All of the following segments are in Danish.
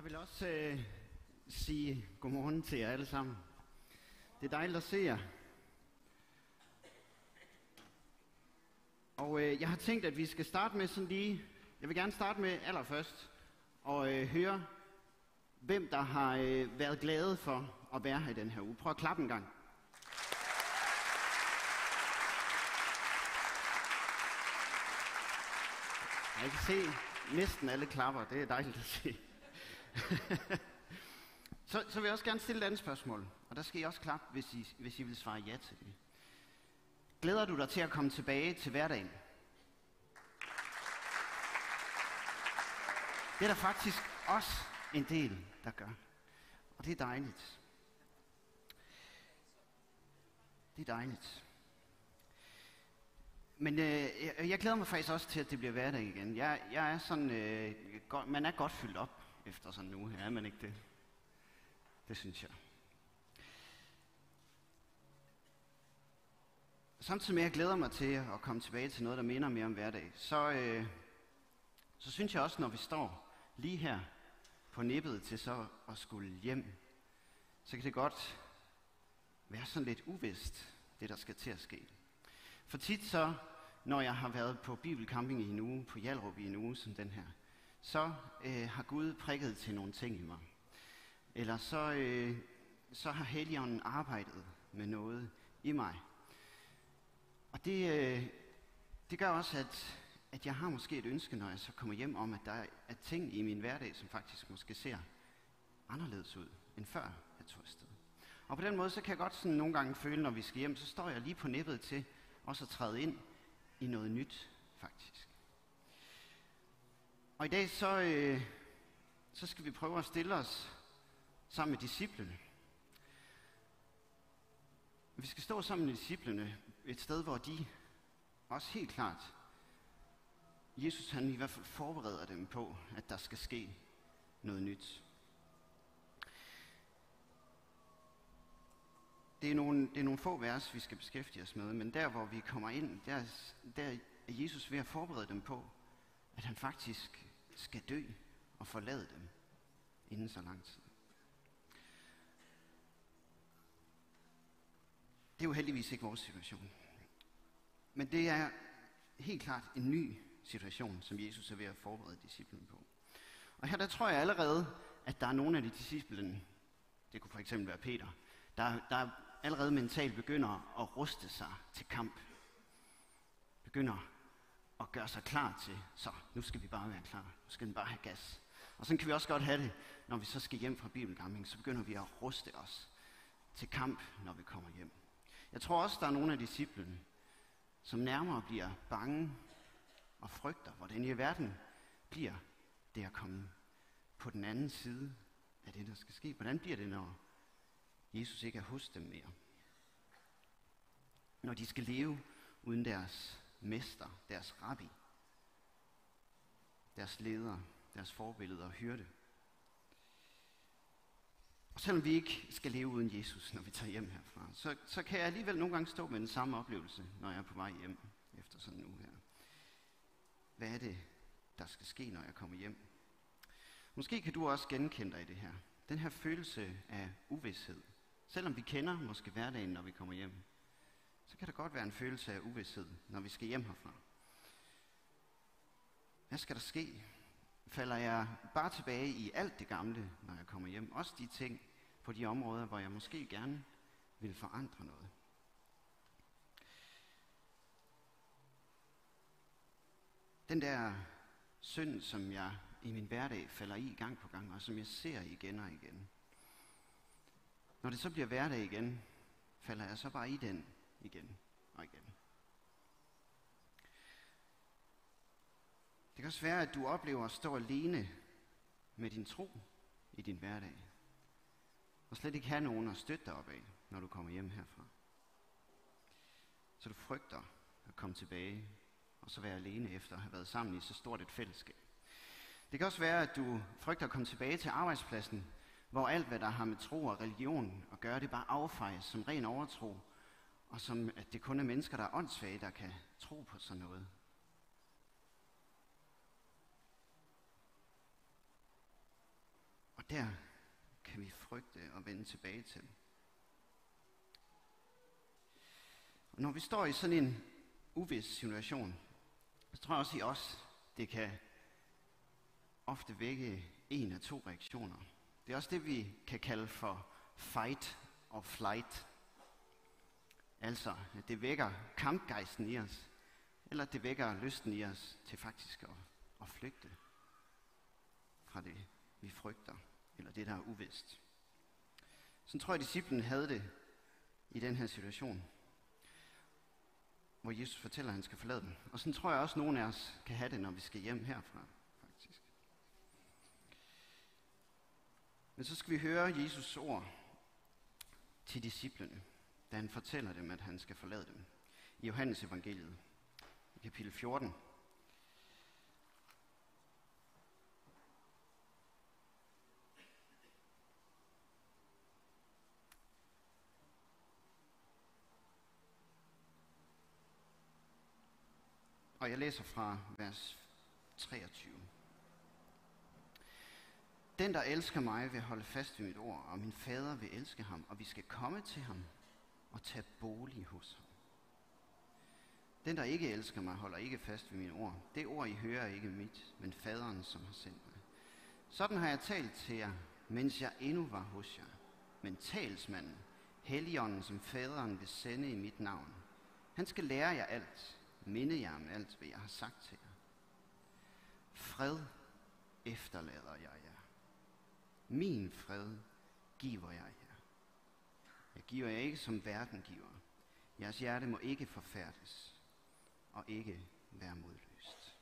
Jeg vil også øh, sige godmorgen til jer alle sammen. Det er dejligt at se jer. Og øh, jeg har tænkt, at vi skal starte med sådan lige... Jeg vil gerne starte med allerførst og øh, høre, hvem der har øh, været glade for at være her i den her uge. Prøv at klappe en gang. Jeg kan se næsten alle klapper. Det er dejligt at se. så, så vil jeg også gerne stille et andet spørgsmål. Og der skal I også klappe, hvis I, hvis I vil svare ja til det. Glæder du dig til at komme tilbage til hverdagen? Det er der faktisk også en del, der gør. Og det er dejligt. Det er dejligt. Men øh, jeg, jeg glæder mig faktisk også til, at det bliver hverdag igen. Jeg, jeg er sådan, øh, godt, man er godt fyldt op efter sådan nu. Er man ikke det? Det synes jeg. Samtidig med, at jeg glæder mig til at komme tilbage til noget, der minder mere om hverdag, så, øh, så synes jeg også, når vi står lige her på nippet til så at skulle hjem, så kan det godt være sådan lidt uvist, det der skal til at ske. For tit så, når jeg har været på bibelcamping i en uge, på Hjalrup i en uge som den her, så øh, har Gud prikket til nogle ting i mig. Eller så, øh, så har Helligånden arbejdet med noget i mig. Og det, øh, det gør også, at, at jeg har måske et ønske, når jeg så kommer hjem, om at der er ting i min hverdag, som faktisk måske ser anderledes ud, end før jeg tog afsted. Og på den måde, så kan jeg godt sådan nogle gange føle, når vi skal hjem, så står jeg lige på nippet til også at træde ind i noget nyt, faktisk. Og i dag så, øh, så skal vi prøve at stille os sammen med disciplene. Vi skal stå sammen med disciplene et sted, hvor de også helt klart, Jesus han i hvert fald forbereder dem på, at der skal ske noget nyt. Det er, nogle, det er nogle få vers, vi skal beskæftige os med, men der hvor vi kommer ind, der, der er Jesus ved at forberede dem på, at han faktisk skal dø og forlade dem inden så lang tid. Det er jo heldigvis ikke vores situation. Men det er helt klart en ny situation, som Jesus er ved at forberede disciplen på. Og her der tror jeg allerede, at der er nogle af de disciplen, det kunne for eksempel være Peter, der, der allerede mentalt begynder at ruste sig til kamp. Begynder at gøre sig klar til, så nu skal vi bare være klar. Nu skal den bare have gas. Og sådan kan vi også godt have det, når vi så skal hjem fra Bibelgamling, så begynder vi at ruste os til kamp, når vi kommer hjem. Jeg tror også, der er nogle af disciplene, som nærmere bliver bange og frygter, hvordan i verden bliver det at komme på den anden side af det, der skal ske. Hvordan bliver det, når Jesus ikke er hos dem mere? Når de skal leve uden deres mester, deres rabbi, deres leder, deres forbillede og hyrde. Og selvom vi ikke skal leve uden Jesus, når vi tager hjem herfra, så, så kan jeg alligevel nogle gange stå med den samme oplevelse, når jeg er på vej hjem efter sådan en uge her. Hvad er det, der skal ske, når jeg kommer hjem? Måske kan du også genkende dig i det her. Den her følelse af uvidshed. Selvom vi kender måske hverdagen, når vi kommer hjem, så kan der godt være en følelse af uvidshed, når vi skal hjem herfra. Hvad skal der ske? Falder jeg bare tilbage i alt det gamle, når jeg kommer hjem? Også de ting på de områder, hvor jeg måske gerne vil forandre noget. Den der synd, som jeg i min hverdag falder i gang på gang, og som jeg ser igen og igen. Når det så bliver hverdag igen, falder jeg så bare i den igen og igen. Det kan også være, at du oplever at stå alene med din tro i din hverdag. Og slet ikke have nogen at støtte dig op af, når du kommer hjem herfra. Så du frygter at komme tilbage og så være alene efter at have været sammen i så stort et fællesskab. Det kan også være, at du frygter at komme tilbage til arbejdspladsen, hvor alt, hvad der har med tro og religion at gøre, det bare affejes som ren overtro, og som at det kun er mennesker, der er åndssvage, der kan tro på sådan noget. Og der kan vi frygte og vende tilbage til. Og når vi står i sådan en uvis situation, så tror jeg også i os, det kan ofte vække en af to reaktioner. Det er også det, vi kan kalde for fight og flight. Altså, at det vækker kampgejsten i os, eller det vækker lysten i os til faktisk at, at flygte fra det, vi frygter, eller det, der er uvist. Så tror jeg, disciplen havde det i den her situation, hvor Jesus fortæller, at han skal forlade dem. Og sådan tror jeg også, at nogen af os kan have det, når vi skal hjem herfra, faktisk. Men så skal vi høre Jesus ord til disciplene, da han fortæller dem, at han skal forlade dem. I Johannes evangeliet, kapitel 14. Og jeg læser fra vers 23. Den, der elsker mig, vil holde fast ved mit ord, og min fader vil elske ham, og vi skal komme til ham og tage bolig hos ham. Den, der ikke elsker mig, holder ikke fast ved mine ord. Det ord, I hører, er ikke mit, men faderen, som har sendt mig. Sådan har jeg talt til jer, mens jeg endnu var hos jer. Men talsmanden, Helligånden, som faderen vil sende i mit navn, han skal lære jer alt, minde jer om alt, hvad jeg har sagt til jer. Fred efterlader jeg jer. Min fred giver jeg jer. Jeg giver jer ikke som verden giver. Jeres hjerte må ikke forfærdes og ikke være modløst.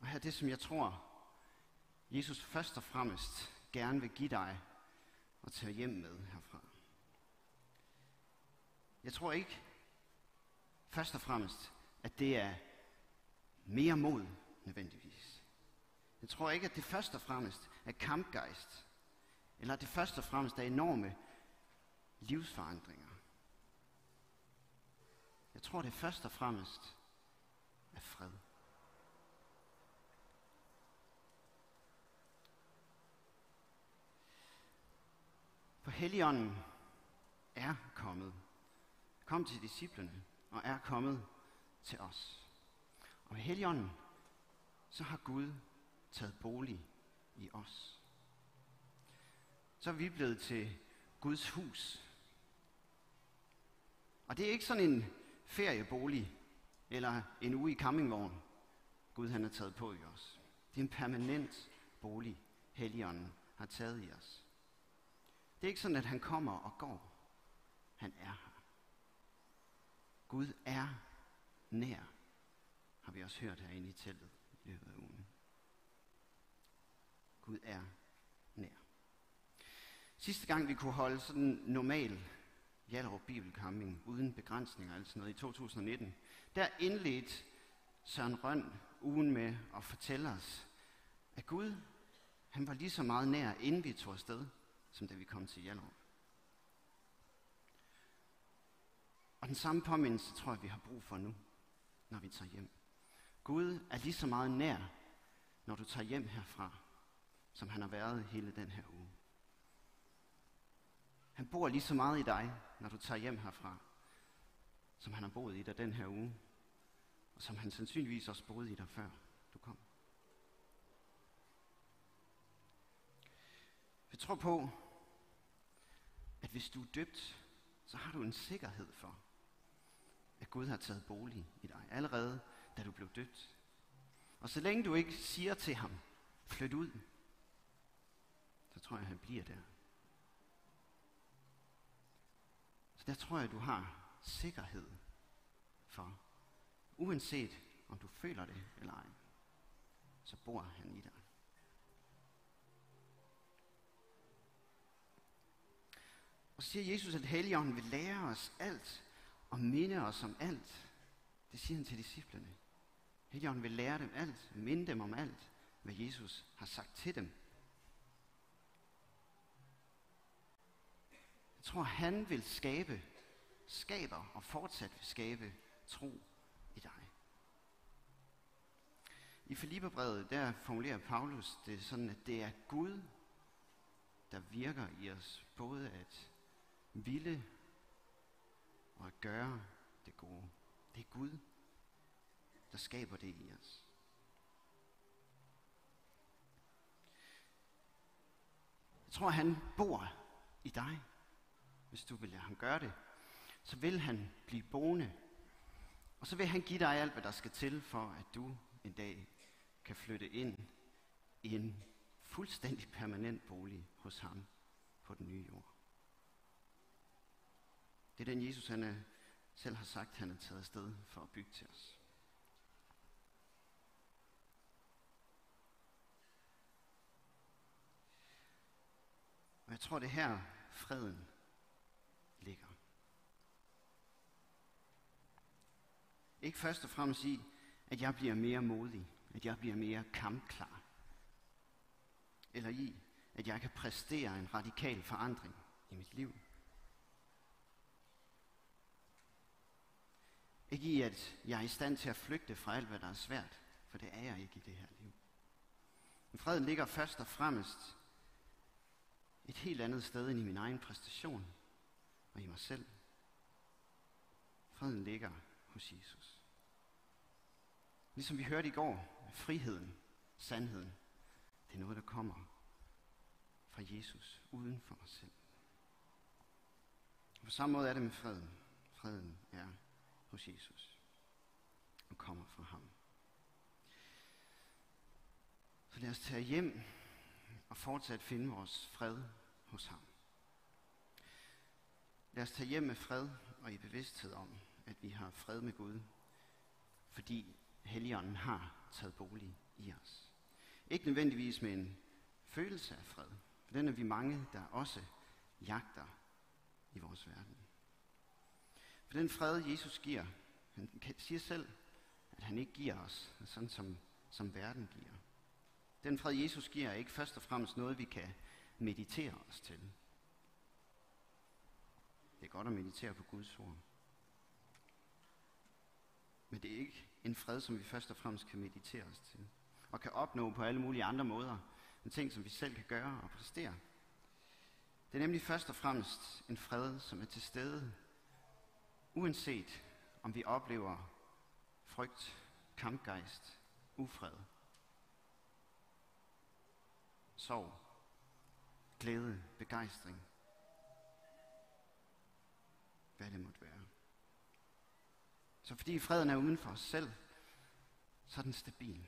Og her er det, som jeg tror, Jesus først og fremmest gerne vil give dig og tage hjem med herfra. Jeg tror ikke først og fremmest, at det er mere mod nødvendigvis. Jeg tror ikke, at det først og fremmest er kampgejst, eller at det først og fremmest er enorme livsforandringer. Jeg tror, det først og fremmest er fred. For Helligånden er kommet. Kom til disciplene og er kommet til os. Og med Helligånden, så har Gud taget bolig i os. Så er vi blevet til Guds hus. Og det er ikke sådan en feriebolig eller en uge i campingvogn, Gud han har taget på i os. Det er en permanent bolig, Helligånden har taget i os. Det er ikke sådan, at han kommer og går. Han er her. Gud er nær, har vi også hørt herinde i teltet i løbet af ugen. Gud er nær. Sidste gang vi kunne holde sådan en normal Hjallerup Bibelcamping uden begrænsninger, altså noget i 2019, der indledte Søren Røn ugen med at fortælle os, at Gud, han var lige så meget nær, inden vi tog afsted, som da vi kom til Hjallerup. Og den samme påmindelse tror jeg, vi har brug for nu, når vi tager hjem. Gud er lige så meget nær, når du tager hjem herfra, som han har været hele den her uge. Han bor lige så meget i dig, når du tager hjem herfra, som han har boet i dig den her uge, og som han sandsynligvis også boede i dig før du kom. Vi tror på, at hvis du er døbt, så har du en sikkerhed for, at Gud har taget bolig i dig, allerede da du blev døbt. Og så længe du ikke siger til ham, flyt ud, så tror jeg, at han bliver der. Så der tror jeg, du har sikkerhed for, uanset om du føler det eller ej, så bor han i dig. Og så siger Jesus, at Helligånden vil lære os alt og minde os om alt. Det siger han til disciplene. Helligånden vil lære dem alt, minde dem om alt, hvad Jesus har sagt til dem. Jeg tror, han vil skabe, skaber og fortsat vil skabe tro i dig. I Filipperbrevet, der formulerer Paulus det sådan, at det er Gud, der virker i os, både at ville og at gøre det gode. Det er Gud, der skaber det i os. Jeg tror, han bor i dig, hvis du vil lade ham gøre det. Så vil han blive boende, og så vil han give dig alt, hvad der skal til, for at du en dag kan flytte ind i en fuldstændig permanent bolig hos ham på den nye jord. Det er den Jesus, han er, selv har sagt, han er taget afsted for at bygge til os. Og jeg tror, det er her freden ligger. Ikke først og fremmest i, at jeg bliver mere modig, at jeg bliver mere kampklar, eller i, at jeg kan præstere en radikal forandring i mit liv. Ikke i, at jeg er i stand til at flygte fra alt, hvad der er svært, for det er jeg ikke i det her liv. Men freden ligger først og fremmest et helt andet sted end i min egen præstation og i mig selv. Freden ligger hos Jesus. Ligesom vi hørte i går, friheden, sandheden, det er noget, der kommer fra Jesus, uden for os selv. Og på samme måde er det med freden. Freden er hos Jesus og kommer fra ham. Så lad os tage hjem og fortsat finde vores fred hos ham. Lad os tage hjem med fred og i bevidsthed om, at vi har fred med Gud, fordi Helligånden har taget bolig i os. Ikke nødvendigvis med en følelse af fred, for den er vi mange, der også jagter i vores verden. For den fred, Jesus giver, han siger selv, at han ikke giver os sådan, som, som verden giver. Den fred, Jesus giver, er ikke først og fremmest noget, vi kan meditere os til. Det er godt at meditere på Guds ord. Men det er ikke en fred, som vi først og fremmest kan meditere os til. Og kan opnå på alle mulige andre måder. En ting, som vi selv kan gøre og præstere. Det er nemlig først og fremmest en fred, som er til stede, uanset om vi oplever frygt, kampgejst, ufred, sorg, glæde, begejstring, hvad det måtte være. Så fordi freden er uden for os selv, så er den stabil.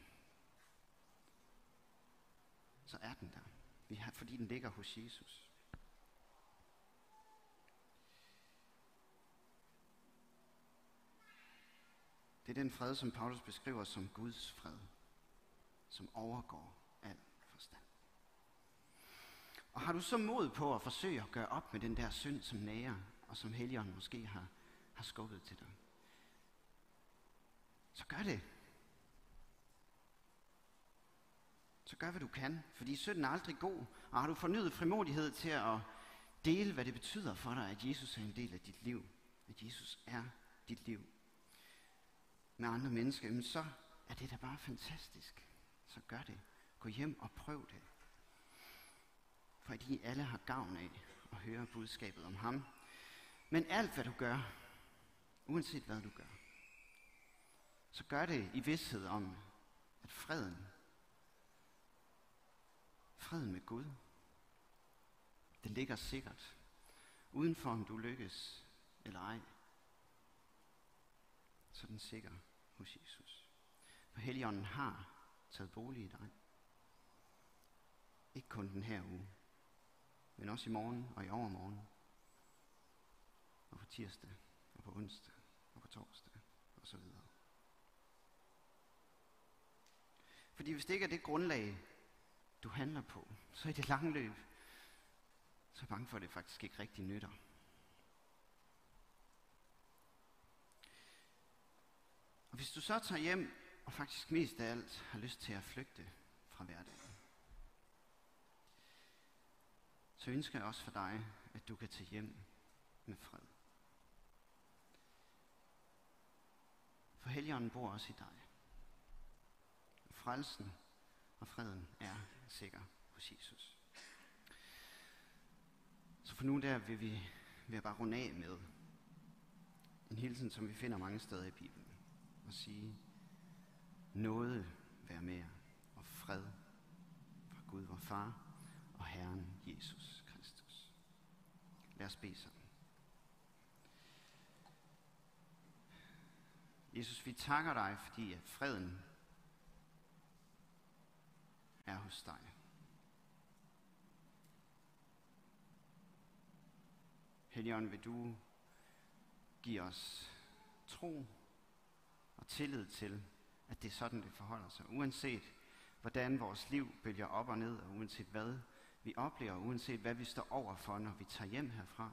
Så er den der. Vi har, fordi den ligger hos Jesus. Det er den fred, som Paulus beskriver som Guds fred, som overgår al forstand. Og har du så mod på at forsøge at gøre op med den der synd, som nærer, og som Helligånden måske har, har skubbet til dig, så gør det. Så gør, hvad du kan, fordi synden er aldrig god, og har du fornyet frimodighed til at dele, hvad det betyder for dig, at Jesus er en del af dit liv, at Jesus er dit liv med andre mennesker, så er det da bare fantastisk. Så gør det. Gå hjem og prøv det. Fordi alle har gavn af at høre budskabet om ham. Men alt hvad du gør, uanset hvad du gør, så gør det i vidsthed om, at freden, freden med Gud, den ligger sikkert, uden for om du lykkes eller ej. Så den sikker hos Jesus. For Helligånden har taget bolig i dig. Ikke kun den her uge, men også i morgen og i overmorgen. Og på tirsdag, og på onsdag, og på torsdag, og så videre. Fordi hvis det ikke er det grundlag, du handler på, så i det lange løb, så er jeg bange for, at det faktisk ikke rigtig nytter. Og hvis du så tager hjem, og faktisk mest af alt har lyst til at flygte fra hverdagen, så ønsker jeg også for dig, at du kan tage hjem med fred. For Helligånden bor også i dig frelsen og freden er sikker hos Jesus. Så for nu der vil vi vil jeg bare runde af med en hilsen, som vi finder mange steder i Bibelen. Og sige, noget være med og fred fra Gud vor Far og Herren Jesus Kristus. Lad os bede sammen. Jesus, vi takker dig, fordi at freden er hos dig. Helligånd, vil du give os tro og tillid til, at det er sådan, det forholder sig. Uanset hvordan vores liv bølger op og ned, og uanset hvad vi oplever, uanset hvad vi står over for, når vi tager hjem herfra,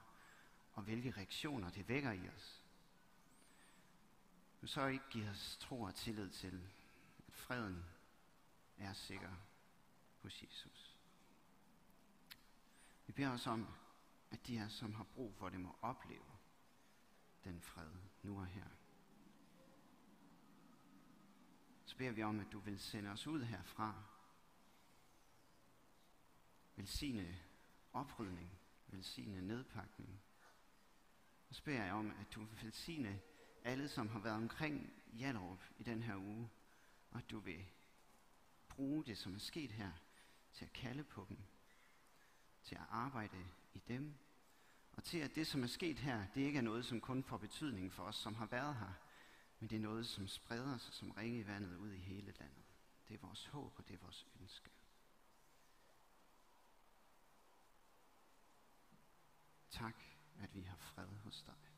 og hvilke reaktioner det vækker i os. Du så ikke give os tro og tillid til, at freden er sikker hos Jesus. Vi beder os om, at de her, som har brug for det, må opleve den fred nu og her. Så beder vi om, at du vil sende os ud herfra. Velsigne oprydning, velsigne nedpakning. Og så beder jeg om, at du vil velsigne alle, som har været omkring Hjallerup i den her uge, og at du vil bruge det, som er sket her, til at kalde på dem, til at arbejde i dem, og til at det, som er sket her, det ikke er noget, som kun får betydning for os, som har været her, men det er noget, som spreder sig som ringe i vandet ud i hele landet. Det er vores håb, og det er vores ønske. Tak, at vi har fred hos dig.